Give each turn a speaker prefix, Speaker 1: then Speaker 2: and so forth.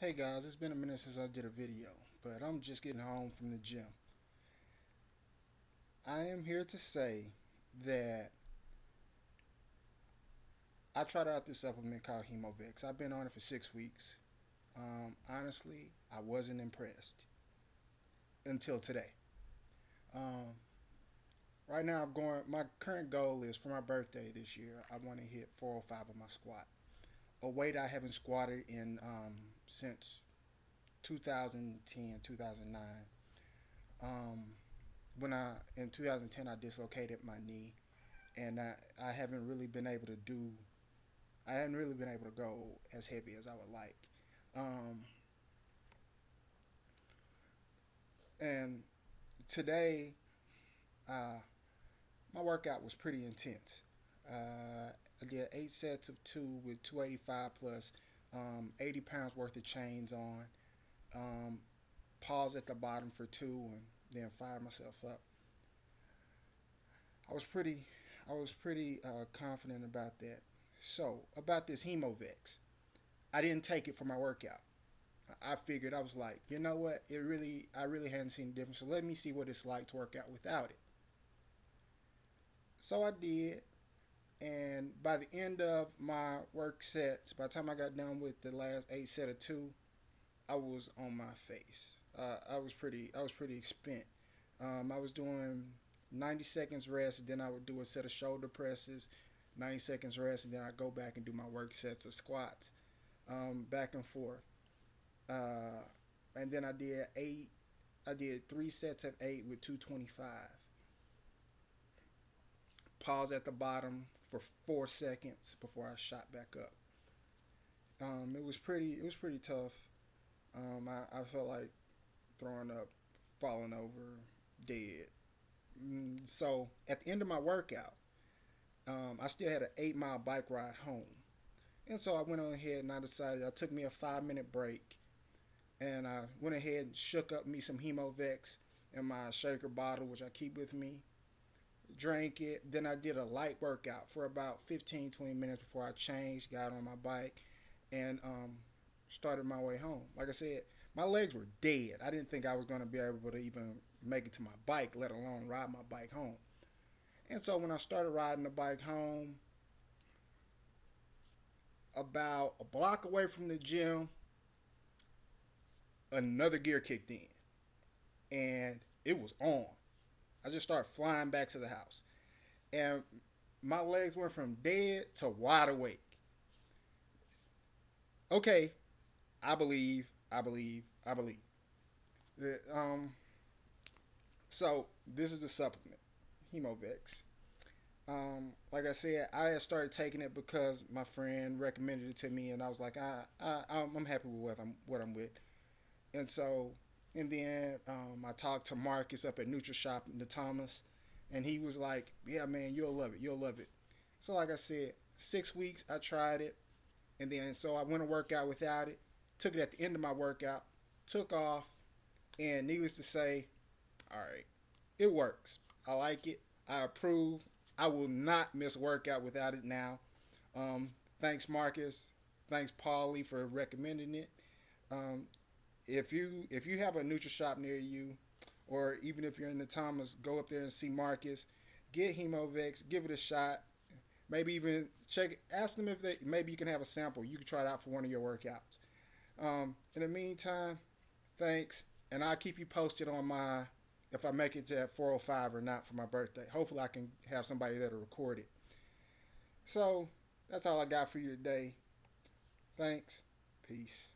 Speaker 1: Hey guys, it's been a minute since I did a video, but I'm just getting home from the gym. I am here to say that I tried out this supplement called Hemovex. I've been on it for six weeks. Um, honestly, I wasn't impressed until today. Um, right now, I'm going. My current goal is for my birthday this year. I want to hit 405 on my squat, a weight I haven't squatted in um, since 2010, 2009. Um, when I in 2010 I dislocated my knee, and I I haven't really been able to do. I haven't really been able to go as heavy as I would like. Um, and today, uh, my workout was pretty intense. Uh, I did eight sets of two with 285 plus um, 80 pounds worth of chains on. Um, pause at the bottom for two and then fire myself up. I was pretty, I was pretty uh, confident about that. So about this Hemovex, I didn't take it for my workout. I figured I was like, you know what? It really, I really hadn't seen the difference. So let me see what it's like to work out without it. So I did, and by the end of my work sets, by the time I got done with the last eight set of two, I was on my face. Uh, I was pretty, I was pretty spent. Um, I was doing 90 seconds rest, then I would do a set of shoulder presses, 90 seconds rest, and then I go back and do my work sets of squats, um, back and forth. Uh, and then I did eight. I did three sets of eight with 225. Pause at the bottom for four seconds before I shot back up. Um, it was pretty. It was pretty tough. Um, I, I felt like throwing up, falling over, dead. Mm, so at the end of my workout, um, I still had an eight mile bike ride home. And so I went on ahead and I decided I took me a five minute break and I went ahead and shook up me some Hemovex in my shaker bottle, which I keep with me. Drank it. Then I did a light workout for about 15, 20 minutes before I changed, got on my bike, and um, started my way home. Like I said, my legs were dead. I didn't think I was going to be able to even make it to my bike, let alone ride my bike home. And so when I started riding the bike home, about a block away from the gym, another gear kicked in. And it was on. I just started flying back to the house. And my legs went from dead to wide awake. Okay, I believe, I believe, I believe. Um, so this is the supplement, Hemovex. Um, like I said, I had started taking it because my friend recommended it to me, and I was like, I, I I'm happy with what I'm what I'm with. And so in then um, I talked to Marcus up at NutriShop in Natomas, and he was like, "Yeah, man, you'll love it. You'll love it." So like I said, six weeks I tried it, and then so I went to work out without it. Took it at the end of my workout, took off, and needless to say, all right, it works. I like it. I approve. I will not miss workout without it now. Um, thanks, Marcus. Thanks, Paulie, for recommending it. Um, if you if you have a NutriShop near you, or even if you're in Natomas, go up there and see Marcus. Get Hemovex, give it a shot. Maybe even check. Ask them if they maybe you can have a sample. You can try it out for one of your workouts. Um, in the meantime, thanks, and I'll keep you posted on my if I make it to 405 or not for my birthday. Hopefully, I can have somebody that'll record it. So that's all I got for you today. Thanks. Peace.